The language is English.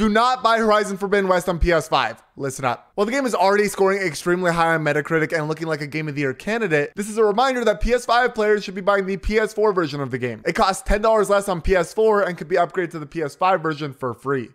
Do not buy Horizon Forbidden West on PS5. Listen up. While the game is already scoring extremely high on Metacritic and looking like a Game of the Year candidate, this is a reminder that PS5 players should be buying the PS4 version of the game. It costs $10 less on PS4 and could be upgraded to the PS5 version for free.